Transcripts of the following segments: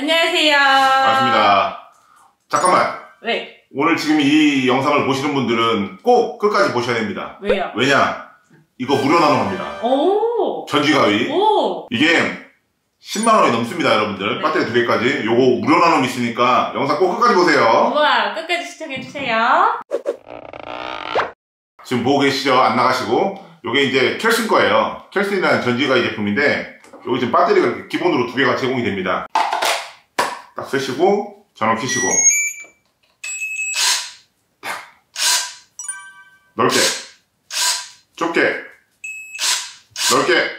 안녕하세요. 반갑습니다. 잠깐만. 왜? 오늘 지금 이 영상을 보시는 분들은 꼭 끝까지 보셔야 됩니다. 왜요? 왜냐? 이거 무료 나눔합니다. 오! 전지가위. 오! 이게 10만 원이 넘습니다, 여러분들. 네. 배터리 두 개까지. 요거 무료 나눔 있으니까 영상 꼭 끝까지 보세요. 우와, 끝까지 시청해 주세요. 지금 보고 계시죠? 안 나가시고. 요게 이제 켈슨 거예요. 켈슨이라는 전지가위 제품인데, 여기 지금 배터리가 기본으로 두 개가 제공이 됩니다. 딱 쓰시고, 전원 켜시고. 탁. 넓게. 좁게. 넓게.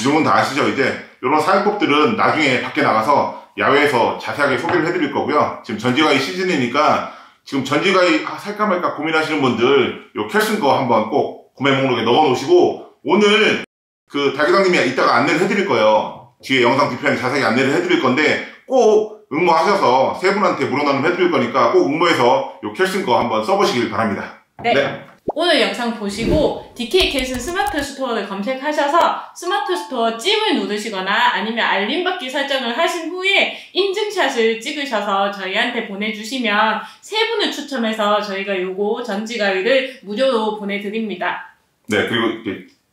이 정도는 다 아시죠? 이제, 이런 사용법들은 나중에 밖에 나가서 야외에서 자세하게 소개를 해드릴 거고요. 지금 전지가위 시즌이니까 지금 전지가위 아, 살까 말까 고민하시는 분들 요 켈슨 거 한번 꼭 구매 목록에 넣어 놓으시고 오늘 그 달기장님이 이따가 안내를 해드릴 거예요. 뒤에 영상 뒤편에 자세히 안내를 해드릴 건데 꼭 응모하셔서 세 분한테 무료 나눔 해드릴 거니까 꼭 응모해서 요 켈슨 거 한번 써보시길 바랍니다. 네. 오늘 영상 보시고 DK 켈슨 스마트 스토어를 검색하셔서 스마트 스토어 찜을 누르시거나 아니면 알림 받기 설정을 하신 후에 인증샷을 찍으셔서 저희한테 보내주시면 세 분을 추첨해서 저희가 요거 전지가위를 무료로 보내드립니다. 네, 그리고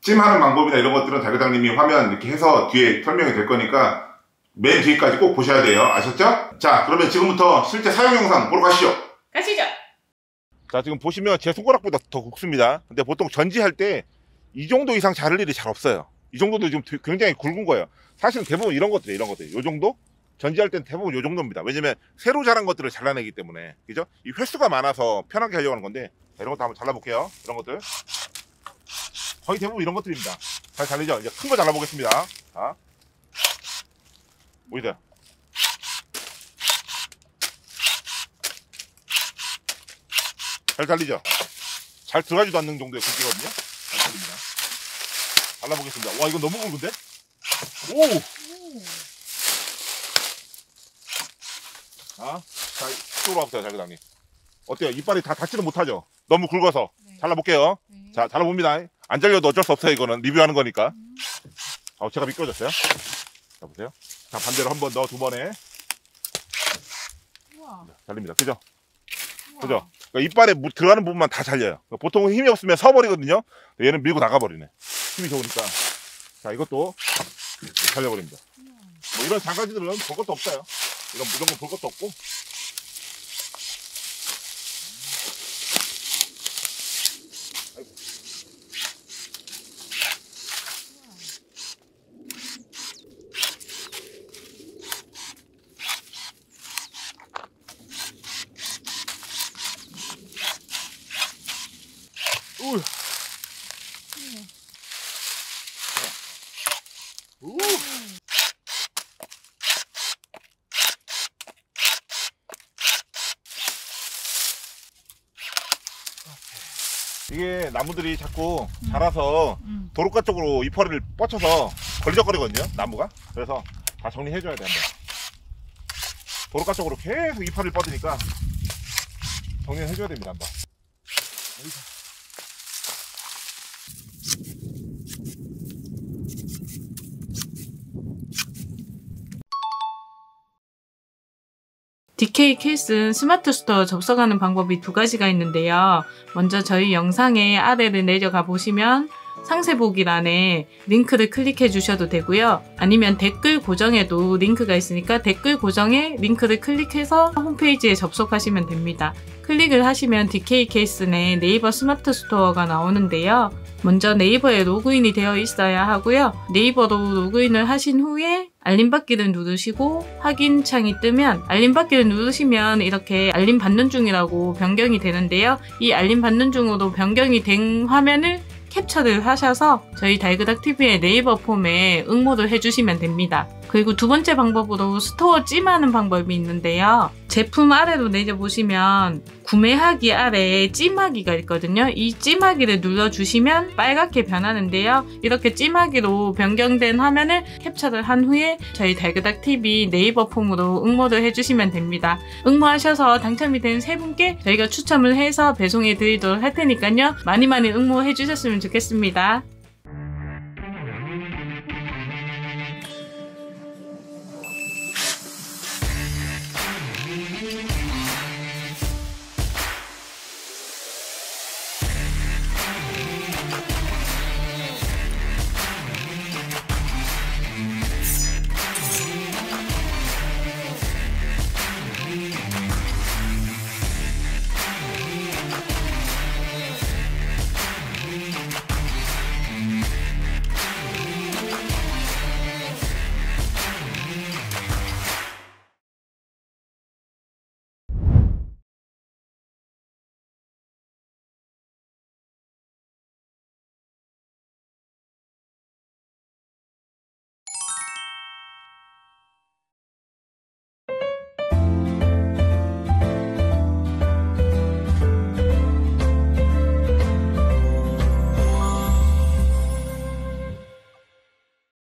찜하는 방법이나 이런 것들은 달기장님이 화면 이렇게 해서 뒤에 설명이 될 거니까 맨 뒤까지 꼭 보셔야 돼요. 아셨죠? 자, 그러면 지금부터 실제 사용 영상 보러 가시죠. 가시죠. 자 지금 보시면 제 손가락보다 더 굵습니다. 근데 보통 전지할 때 이 정도 이상 자를 일이 잘 없어요. 이 정도도 지금 되- 굉장히 굵은 거예요. 사실은 대부분 이런 것들 이런 것들. 요 정도? 전지할 땐 대부분 요 정도입니다. 왜냐면 새로 자란 것들을 잘라내기 때문에. 그죠? 이 횟수가 많아서 편하게 하려고 하는 건데 자, 이런 것도 한번 잘라볼게요. 이런 것들 거의 대부분 이런 것들입니다 잘 잘리죠 이제 큰 거 잘라보겠습니다 자 보이세요 잘 잘리죠? 잘 들어가지도 않는 정도의 굵기거든요. 잘 잘립니다. 잘라보겠습니다. 와, 이건 너무 굵은데? 오! 자, 자, 이쪽으로 와보세요, 잘그당님. 어때요? 이빨이 다 닿지도 못하죠? 너무 굵어서. 잘라볼게요. 자, 잘라봅니다. 안 잘려도 어쩔 수 없어요, 이거는. 리뷰하는 거니까. 어, 제가 미끄러졌어요. 자, 보세요. 자, 반대로 한 번 더, 두 번에. 우와. 잘립니다. 그죠? 그죠? 그러니까 이빨에 무- 들어가는 부분만 다 잘려요. 그러니까 보통 힘이 없으면 서버리거든요. 얘는 밀고 나가버리네. 힘이 좋으니까. 자, 이것도 잘려버립니다. 뭐 이런 장가지들은 볼 것도 없어요. 이런, 이런 건볼 것도 없고. 우. 이게 나무들이 자꾸 자라서 음. 도로가 쪽으로 이파리를 뻗쳐서 걸리적거리거든요 나무가. 그래서 다 정리해줘야 돼 한번. 도로가 쪽으로 계속 이파리를 뻗으니까 정리를 해줘야 됩니다 한번 DK 켈슨 스마트 스토어 접속하는 방법이 두 가지가 있는데요. 먼저 저희 영상의 아래를 내려가 보시면 상세 보기란에 링크를 클릭해 주셔도 되고요. 아니면 댓글 고정에도 링크가 있으니까 댓글 고정에 링크를 클릭해서 홈페이지에 접속하시면 됩니다. 클릭을 하시면 DK 켈슨의 네이버 스마트 스토어가 나오는데요. 먼저 네이버에 로그인이 되어 있어야 하고요. 네이버로 로그인을 하신 후에 알림받기를 누르시고 확인 창이 뜨면 알림받기를 누르시면 이렇게 알림 받는 중이라고 변경이 되는데요. 이 알림 받는 중으로 변경이 된 화면을 캡처를 하셔서 저희 달그닥 TV의 네이버 폼에 응모를 해주시면 됩니다. 그리고 두 번째 방법으로 스토어 찜하는 방법이 있는데요. 제품 아래로 내려보시면 구매하기 아래에 찜하기가 있거든요. 이 찜하기를 눌러주시면 빨갛게 변하는데요. 이렇게 찜하기로 변경된 화면을 캡처를 한 후에 저희 달그닥 TV 네이버 폼으로 응모를 해주시면 됩니다. 응모하셔서 당첨이 된 세 분께 저희가 추첨을 해서 배송해 드리도록 할 테니까요. 많이 많이 응모해 주셨으면 좋겠습니다.